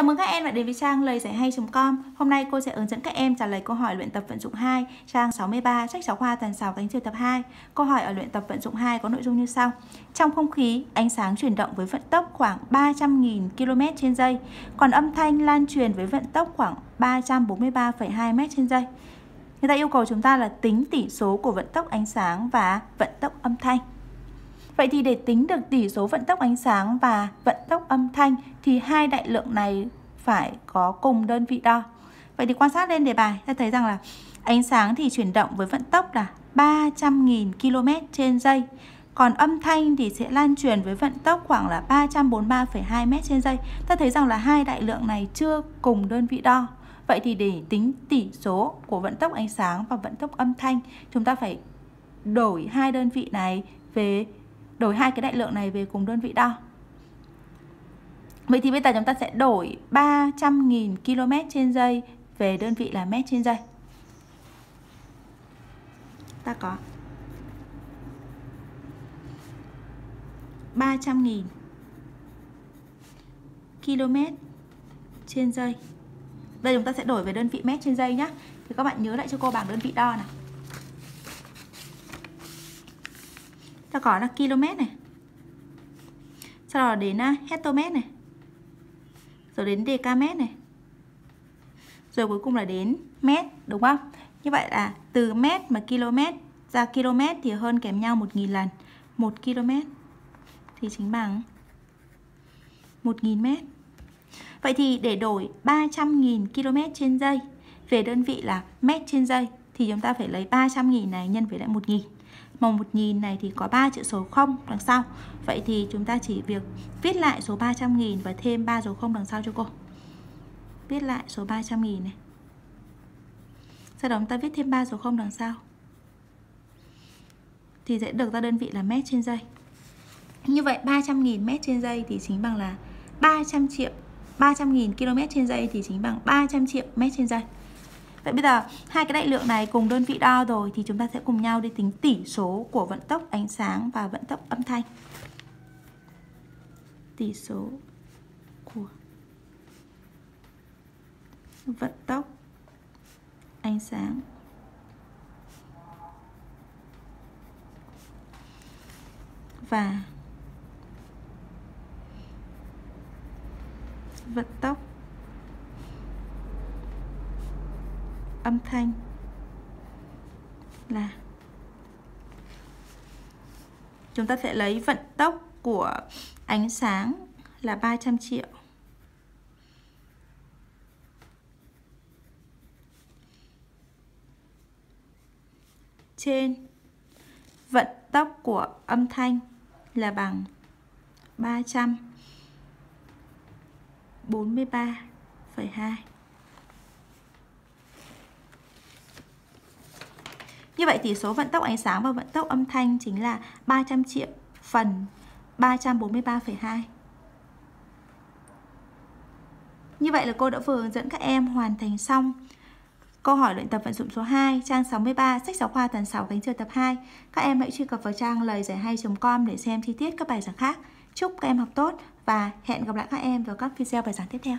Chào mừng các em đã đến với trang lời giải hay.com. Hôm nay cô sẽ hướng dẫn các em trả lời câu hỏi luyện tập vận dụng 2, trang 63, sách giáo khoa toàn sáu cánh chiều tập 2. Câu hỏi ở luyện tập vận dụng 2 có nội dung như sau. Trong không khí, ánh sáng chuyển động với vận tốc khoảng 300.000 km trên giây, còn âm thanh lan truyền với vận tốc khoảng 343,2 m trên giây. Người ta yêu cầu chúng ta là tính tỷ số của vận tốc ánh sáng và vận tốc âm thanh. Vậy thì để tính được tỷ số vận tốc ánh sáng và vận tốc âm thanh thì hai đại lượng này phải có cùng đơn vị đo. Vậy thì quan sát lên đề bài ta thấy rằng là ánh sáng thì chuyển động với vận tốc là 300.000 km trên giây. Còn âm thanh thì sẽ lan truyền với vận tốc khoảng là 343,2 m trên giây. Ta thấy rằng là hai đại lượng này chưa cùng đơn vị đo. Vậy thì để tính tỷ số của vận tốc ánh sáng và vận tốc âm thanh, chúng ta phải đổi hai đơn vị này về đổi hai cái đại lượng này về cùng đơn vị đo. Vậy thì bây giờ chúng ta sẽ đổi 300.000 km trên giây về đơn vị là mét trên giây. Ta có 300.000 km trên giây. Đây, chúng ta sẽ đổi về đơn vị mét trên giây nhé. Thì các bạn nhớ lại cho cô bảng đơn vị đo nào. Ta có là km này. Sau đó đến à, hectomet này. Rồi đến decamet này. Rồi cuối cùng là đến mét, đúng không? Như vậy là từ mét mà km ra km thì hơn kém nhau 1.000 lần. 1 km thì chính bằng 1.000 mét. Vậy thì để đổi 300.000 km trên giây về đơn vị là mét trên giây thì chúng ta phải lấy 300.000 này nhân với lại 1.000 Màu 1000 này thì có 3 chữ số 0 đằng sau. Vậy thì chúng ta chỉ việc viết lại số 300.000 và thêm 3 dấu 0 đằng sau cho cô. Viết lại số 300.000 này. Sau đó chúng ta viết thêm 3 dấu 0 đằng sau. Thì sẽ được ra đơn vị là mét trên giây. Như vậy 300.000 mét trên giây thì chính bằng là 300 triệu 300.000 km trên giây thì chính bằng 300 triệu mét trên giây. Vậy bây giờ, hai cái đại lượng này cùng đơn vị đo rồi thì chúng ta sẽ cùng nhau đi tính tỷ số của vận tốc ánh sáng và vận tốc âm thanh. Tỷ số của vận tốc ánh sáng và vận tốc âm thanh. Là. Chúng ta sẽ lấy vận tốc của ánh sáng là 300 triệu. Trên vận tốc của âm thanh là bằng 343,2 Như vậy tỷ số vận tốc ánh sáng và vận tốc âm thanh chính là 300 triệu phần 343,2. Như vậy là cô đã vừa hướng dẫn các em hoàn thành xong câu hỏi luyện tập vận dụng số 2 trang 63 sách giáo khoa tuần 6 cánh trường tập 2. Các em hãy truy cập vào trang lời giải hay.com để xem chi tiết các bài giảng khác. Chúc các em học tốt và hẹn gặp lại các em vào các video bài giảng tiếp theo.